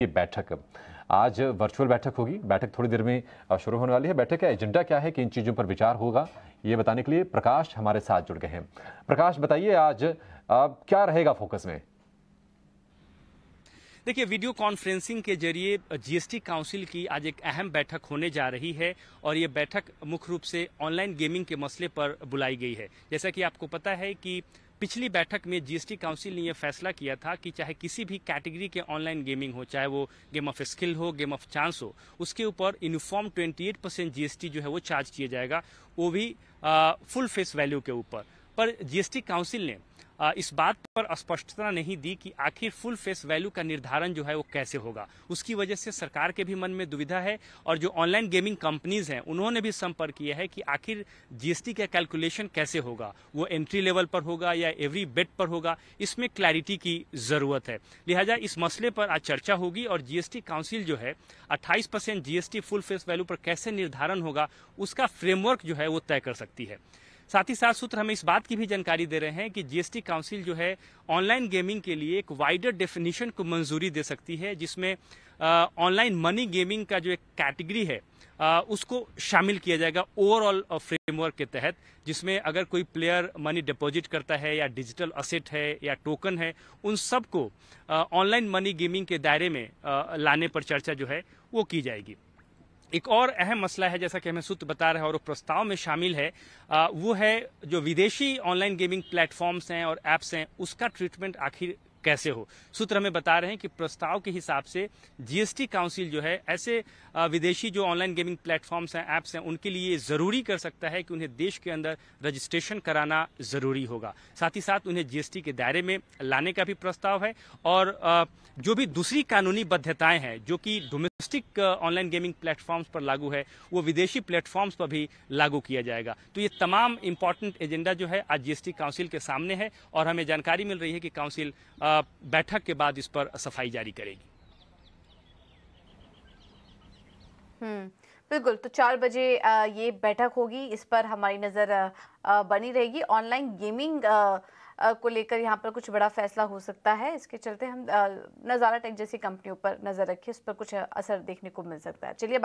ये बैठक। आज वर्चुअल बैठक होगी। बैठक थोड़ी देर में शुरू होने वाली है। बैठक का एजेंडा क्या है? कि इन चीज़ों पर विचार होगा? ये बताने के लिए प्रकाश हमारे साथ जुड़ गए हैं। प्रकाश बताइए आज आ, क्या रहेगा फोकस में? देखिए वीडियो कॉन्फ्रेंसिंग के ज़रिए जीएसटी काउंसिल की आज एक अहम बैठक होने जा रही है और ये बैठक मुख्य रूप से ऑनलाइन गेमिंग के मसले पर बुलाई गई है। जैसा कि आपको पता है कि पिछली बैठक में जीएसटी काउंसिल ने यह फैसला किया था कि चाहे किसी भी कैटेगरी के ऑनलाइन गेमिंग हो चाहे वो गेम ऑफ़ स्किल हो गेम ऑफ़ चांस हो उसके ऊपर यूनिफॉर्म 28 परसेंट जीएसटी जो है वो चार्ज किया जाएगा वो भी आ, फुल फेस वैल्यू के ऊपर। पर जीएसटी काउंसिल ने इस बात पर स्पष्टता नहीं दी कि आखिर फुल फेस वैल्यू का निर्धारण जो है वो कैसे होगा। उसकी वजह से सरकार के भी मन में दुविधा है और जो ऑनलाइन गेमिंग कंपनीज़ हैं, उन्होंने भी संपर्क किया है कि आखिर जीएसटी का कैलकुलेशन कैसे होगा? वो एंट्री लेवल पर होगा या एवरी बेट पर होगा? इसमें क्लैरिटी की ज़रूरत है। लिहाजा इस मसले पर आज चर्चा होगी और जीएसटी काउंसिल जो है, अट्ठाईस percent GST full face value पर कैसे निर्धारण होगा, उसका फ्रेमवर्क जो है वो तय कर सकती है। साथ ही साथ सूत्र हमें इस बात की भी जानकारी दे रहे हैं कि जीएसटी काउंसिल जो है ऑनलाइन गेमिंग के लिए एक वाइडर डेफिनेशन को मंजूरी दे सकती है जिसमें ऑनलाइन मनी गेमिंग का जो एक कैटेगरी है आ, उसको शामिल किया जाएगा ओवरऑल फ्रेमवर्क के तहत जिसमें अगर कोई प्लेयर मनी डिपॉजिट करता है या डिजिटल असेट है या टोकन है उन सबको ऑनलाइन मनी गेमिंग के दायरे में आ, लाने पर चर्चा जो है वो की जाएगी। एक और अहम मसला है जैसा कि हमें सूत्र बता रहे हैं और प्रस्ताव में शामिल है आ, वो है जो विदेशी ऑनलाइन गेमिंग प्लेटफॉर्म्स हैं और एप्स हैं उसका ट्रीटमेंट आखिर कैसे हो? सूत्र हमें बता रहे हैं कि प्रस्ताव के हिसाब से जीएसटी काउंसिल जो है, ऐसे विदेशी जो ऑनलाइन गेमिंग प्लेटफॉर्म्स हैं एप्स हैं, उनके लिए ज़रूरी कर सकता है कि उन्हें देश के अंदर रजिस्ट्रेशन कराना ज़रूरी होगा। साथ ही साथ उन्हें जीएसटी के दायरे में लाने का भी प्रस्ताव है और जो भी दूसरी कानूनी बाध्यताएँ हैं, जो कि डोमेस्टिक ऑनलाइन गेमिंग प्लेटफॉर्म्स पर लागू है, वो विदेशी प्लेटफॉर्म्स पर भी लागू किया जाएगा। तो ये तमाम इंपॉर्टेंट एजेंडा जो है आज जीएसटी काउंसिल के सामने है और हमें जानकारी मिल रही है कि काउंसिल बैठक के बाद इस पर सफ़ाई जारी करेगी। हम्म बिल्कुल। तो चार बजे ये बैठक होगी, इस पर हमारी नज़र बनी रहेगी। ऑनलाइन गेमिंग को लेकर यहाँ पर कुछ बड़ा फैसला हो सकता है। इसके चलते हम नज़ारा टेक जैसी कंपनियों पर नज़र रखें उस पर कुछ असर देखने को मिल सकता है। चलिए